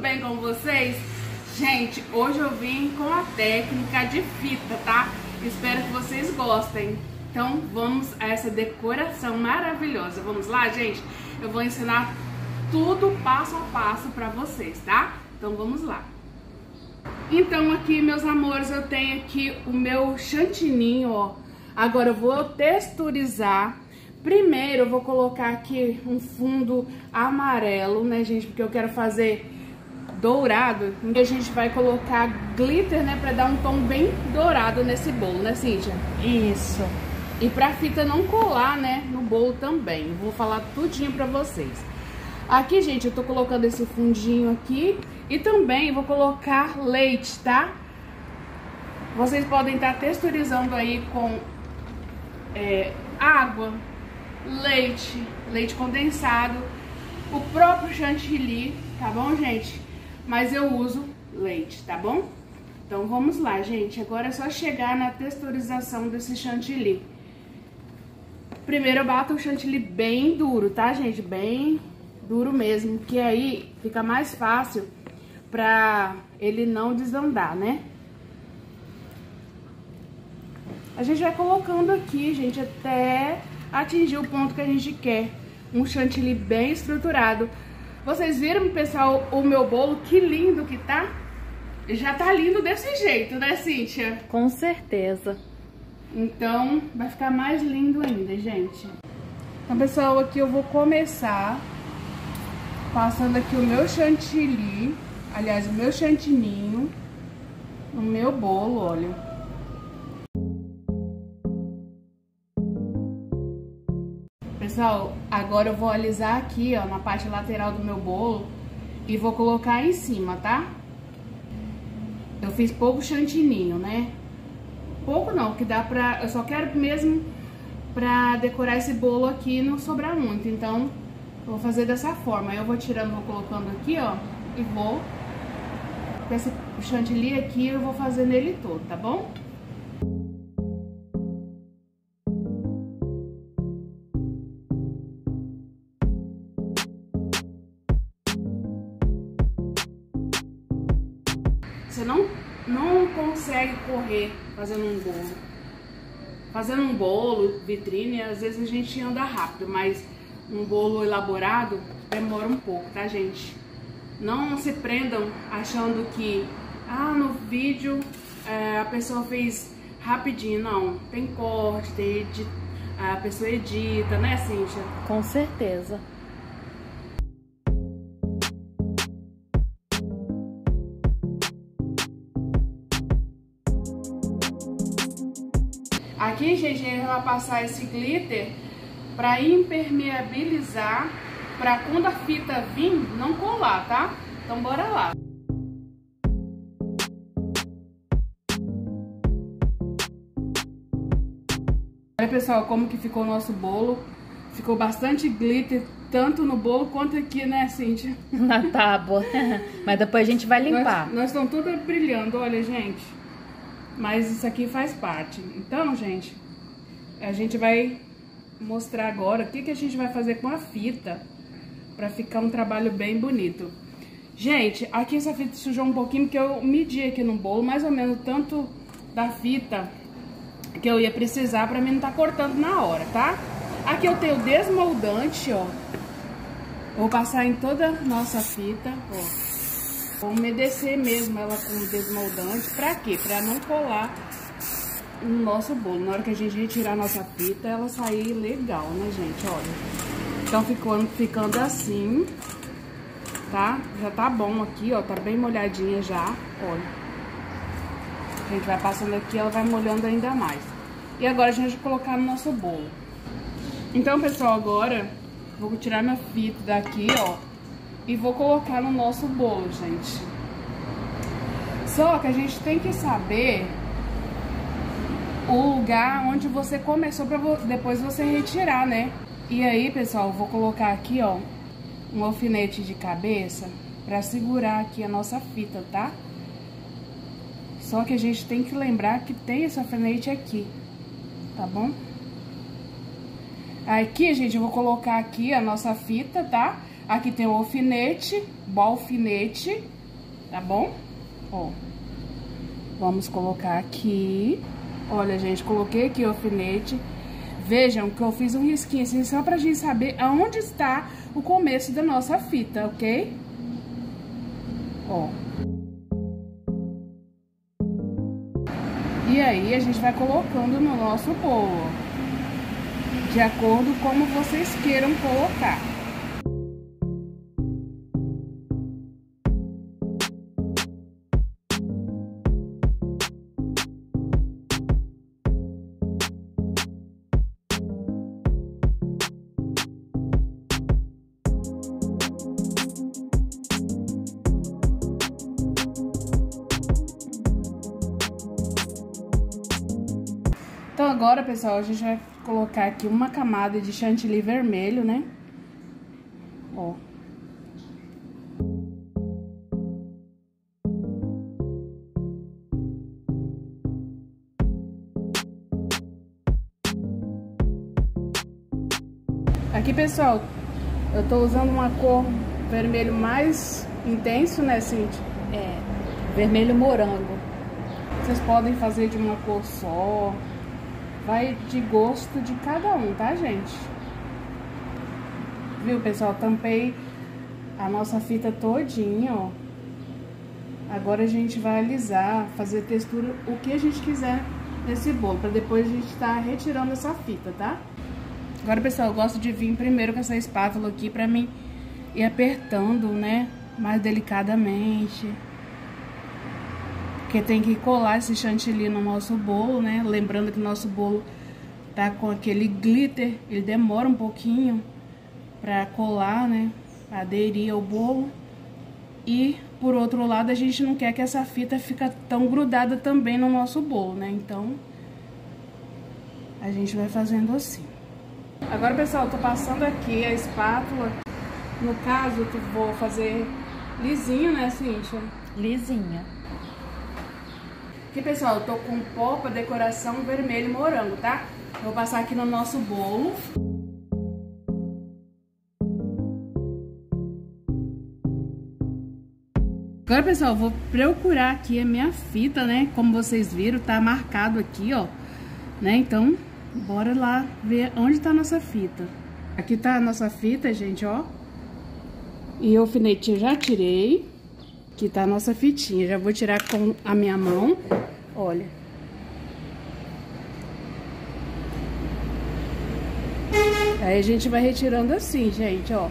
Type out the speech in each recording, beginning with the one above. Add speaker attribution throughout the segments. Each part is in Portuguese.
Speaker 1: bem com vocês? Gente, hoje eu vim com a técnica de fita, tá? Espero que vocês gostem. Então vamos a essa decoração maravilhosa. Vamos lá, gente? Eu vou ensinar tudo passo a passo pra vocês, tá? Então vamos lá. Então aqui, meus amores, eu tenho aqui o meu chantininho, ó. Agora eu vou texturizar Primeiro eu vou colocar aqui um fundo amarelo, né, gente? Porque eu quero fazer dourado. E a gente vai colocar glitter, né? Pra dar um tom bem dourado nesse bolo, né, Cíntia?
Speaker 2: Isso.
Speaker 1: E pra fita não colar, né, no bolo também. Vou falar tudinho pra vocês. Aqui, gente, eu tô colocando esse fundinho aqui. E também vou colocar leite, tá? Vocês podem estar texturizando aí com é, água, leite, leite condensado, o próprio chantilly, tá bom, gente? Mas eu uso leite, tá bom? Então vamos lá, gente. Agora é só chegar na texturização desse chantilly. Primeiro eu bato o chantilly bem duro, tá, gente? Bem duro mesmo, que aí fica mais fácil pra ele não desandar, né? A gente vai colocando aqui, gente, até atingir o ponto que a gente quer. Um chantilly bem estruturado. Vocês viram, pessoal, o meu bolo? Que lindo que tá? Já tá lindo desse jeito, né, Cíntia?
Speaker 2: Com certeza.
Speaker 1: Então, vai ficar mais lindo ainda, gente. Então, pessoal, aqui eu vou começar passando aqui o meu chantilly, aliás, o meu chantininho no meu bolo, olha. Pessoal, agora eu vou alisar aqui, ó, na parte lateral do meu bolo e vou colocar em cima, tá? Eu fiz pouco chantininho, né? Pouco não, que dá pra... Eu só quero mesmo pra decorar esse bolo aqui e não sobrar muito. Então, eu vou fazer dessa forma. Eu vou tirando, vou colocando aqui, ó, e vou... Esse chantilly aqui eu vou fazer nele todo, tá bom? Consegue correr fazendo um bolo. Fazendo um bolo, vitrine, às vezes a gente anda rápido, mas um bolo elaborado demora um pouco, tá, gente? Não se prendam achando que, ah, no vídeo é, a pessoa fez rapidinho. Não, tem corte, tem a pessoa edita, né, Cíntia?
Speaker 2: Com certeza.
Speaker 1: Aqui, gente, a gente vai passar esse glitter para impermeabilizar, para quando a fita vir, não colar, tá? Então, bora lá. Olha, pessoal, como que ficou o nosso bolo. Ficou bastante glitter, tanto no bolo quanto aqui, né, Cíntia?
Speaker 2: Na tábua. Mas depois a gente vai limpar.
Speaker 1: Nós, nós estamos tudo brilhando, olha, gente. Mas isso aqui faz parte. Então, gente, a gente vai mostrar agora o que, que a gente vai fazer com a fita para ficar um trabalho bem bonito. Gente, aqui essa fita sujou um pouquinho porque eu medi aqui no bolo mais ou menos tanto da fita que eu ia precisar para mim não estar tá cortando na hora, tá? Aqui eu tenho desmoldante, ó. Vou passar em toda a nossa fita, ó. Umedecer mesmo ela com desmoldante. Pra quê? Pra não colar no nosso bolo. Na hora que a gente retirar a nossa fita, ela sair legal, né, gente? Olha. Então, ficando, ficando assim, tá? Já tá bom aqui, ó. Tá bem molhadinha já, olha. A gente vai passando aqui, ela vai molhando ainda mais. E agora a gente vai colocar no nosso bolo. Então, pessoal, agora vou tirar minha fita daqui, ó e vou colocar no nosso bolo, gente. Só que a gente tem que saber o lugar onde você começou para depois você retirar, né? E aí, pessoal, vou colocar aqui, ó, um alfinete de cabeça para segurar aqui a nossa fita, tá? Só que a gente tem que lembrar que tem esse alfinete aqui, tá bom? Aqui, gente, eu vou colocar aqui a nossa fita, tá? Aqui tem o alfinete, o alfinete, tá bom? Ó, vamos colocar aqui. Olha, gente, coloquei aqui o alfinete. Vejam que eu fiz um risquinho assim, só pra gente saber aonde está o começo da nossa fita, ok? Ó. E aí, a gente vai colocando no nosso bolo, de acordo como vocês queiram colocar. Agora, pessoal, a gente vai colocar aqui uma camada de chantilly vermelho, né? Ó. Aqui, pessoal, eu tô usando uma cor vermelho mais intenso, né, Cintia?
Speaker 2: É, vermelho morango.
Speaker 1: Vocês podem fazer de uma cor só, Vai de gosto de cada um, tá, gente? Viu, pessoal? Tampei a nossa fita todinha, ó. Agora a gente vai alisar, fazer textura, o que a gente quiser nesse bolo, pra depois a gente tá retirando essa fita, tá? Agora, pessoal, eu gosto de vir primeiro com essa espátula aqui pra mim ir apertando, né, mais delicadamente. Porque tem que colar esse chantilly no nosso bolo, né? Lembrando que o nosso bolo tá com aquele glitter, ele demora um pouquinho pra colar, né? Pra aderir ao bolo. E, por outro lado, a gente não quer que essa fita fique tão grudada também no nosso bolo, né? Então, a gente vai fazendo assim. Agora, pessoal, eu tô passando aqui a espátula. No caso, eu vou fazer lisinho, né, Cíntia?
Speaker 2: Lisinha.
Speaker 1: Aqui, pessoal, eu tô com pra decoração vermelho e morango, tá? Vou passar aqui no nosso bolo. Agora, pessoal, vou procurar aqui a minha fita, né? Como vocês viram, tá marcado aqui, ó. Né? Então, bora lá ver onde tá a nossa fita. Aqui tá a nossa fita, gente, ó. E o alfinete eu já tirei. Aqui tá a nossa fitinha. Já vou tirar com a minha mão. Olha. Aí a gente vai retirando assim, gente, ó.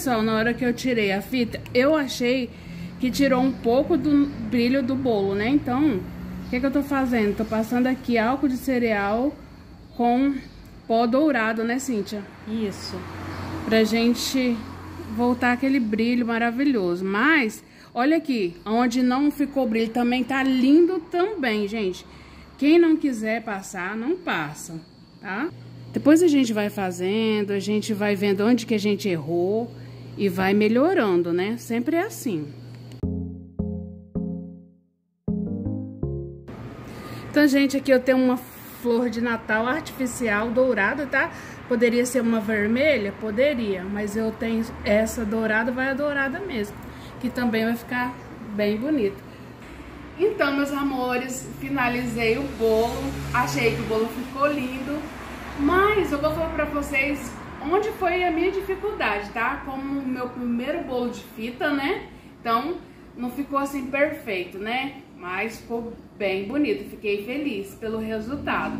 Speaker 1: Pessoal, na hora que eu tirei a fita, eu achei que tirou um pouco do brilho do bolo, né? Então, o que, que eu tô fazendo? Tô passando aqui álcool de cereal com pó dourado, né, Cíntia?
Speaker 2: Isso.
Speaker 1: Pra gente voltar aquele brilho maravilhoso. Mas, olha aqui, onde não ficou brilho também tá lindo também, gente. Quem não quiser passar, não passa, tá? Depois a gente vai fazendo, a gente vai vendo onde que a gente errou e vai melhorando, né? Sempre é assim. Então, gente, aqui eu tenho uma flor de Natal artificial dourada, tá? Poderia ser uma vermelha? Poderia, mas eu tenho essa dourada, vai a dourada mesmo, que também vai ficar bem bonita. Então, meus amores, finalizei o bolo, achei que o bolo ficou lindo. Mas eu vou falar pra vocês onde foi a minha dificuldade, tá? Como o meu primeiro bolo de fita, né? Então, não ficou assim perfeito, né? Mas ficou bem bonito, fiquei feliz pelo resultado.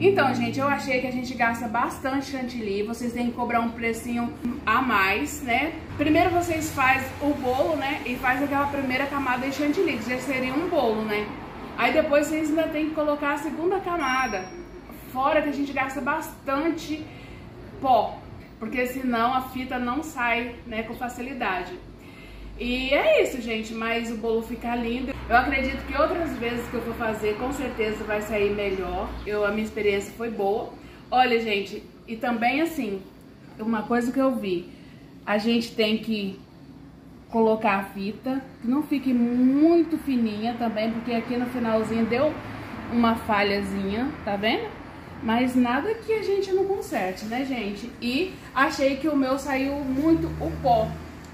Speaker 1: Então, gente, eu achei que a gente gasta bastante chantilly, vocês têm que cobrar um precinho a mais, né? Primeiro vocês fazem o bolo, né? E faz aquela primeira camada de chantilly, que já seria um bolo, né? Aí depois vocês ainda tem que colocar a segunda camada. Fora que a gente gasta bastante pó, porque senão a fita não sai né, com facilidade. E é isso, gente, mas o bolo fica lindo. Eu acredito que outras vezes que eu for fazer, com certeza vai sair melhor. Eu, a minha experiência foi boa. Olha, gente, e também assim, uma coisa que eu vi, a gente tem que colocar a fita, que não fique muito fininha também, porque aqui no finalzinho deu uma falhazinha, tá vendo? Mas nada que a gente não conserte, né, gente? E achei que o meu saiu muito o pó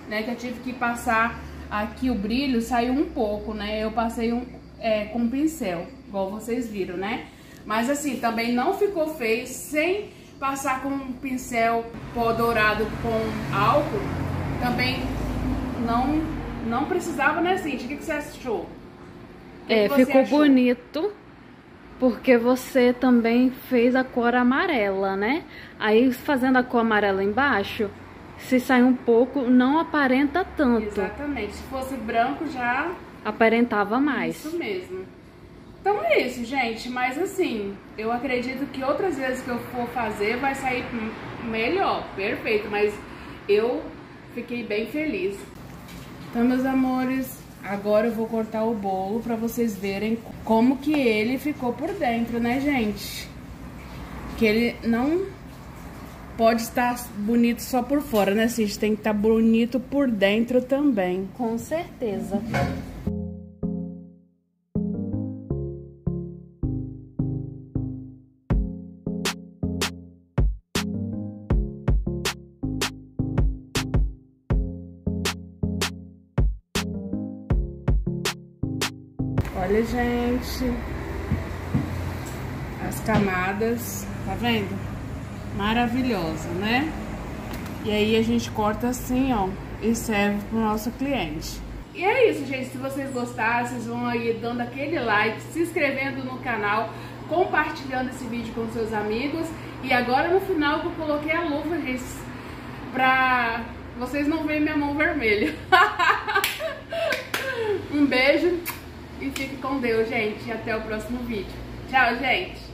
Speaker 1: né? Que eu tive que passar aqui o brilho, saiu um pouco, né? Eu passei um, é, com um pincel, igual vocês viram, né? Mas assim, também não ficou feio sem passar com um pincel pó dourado com álcool. Também não, não precisava, né, Cintia? O que, que você achou?
Speaker 2: É,
Speaker 1: que
Speaker 2: ficou
Speaker 1: achou?
Speaker 2: bonito. Porque você também fez a cor amarela, né? Aí fazendo a cor amarela embaixo, se sai um pouco, não aparenta tanto.
Speaker 1: Exatamente. Se fosse branco já
Speaker 2: aparentava mais.
Speaker 1: Isso mesmo. Então é isso, gente. Mas assim, eu acredito que outras vezes que eu for fazer vai sair melhor, perfeito. Mas eu fiquei bem feliz. Então, meus amores, agora eu vou cortar o bolo pra vocês verem como que ele ficou por dentro, né, gente? Que ele não pode estar bonito só por fora, né, Cid? Tem que estar bonito por dentro também.
Speaker 2: Com certeza.
Speaker 1: As camadas, tá vendo? Maravilhosa, né? E aí a gente corta assim, ó, e serve pro nosso cliente. E é isso, gente. Se vocês gostaram, vocês vão aí dando aquele like, se inscrevendo no canal, compartilhando esse vídeo com seus amigos. E agora no final eu coloquei a luva, gente, pra vocês não verem minha mão vermelha. um beijo e fique com Deus, gente. Até o próximo vídeo. Tchau, gente.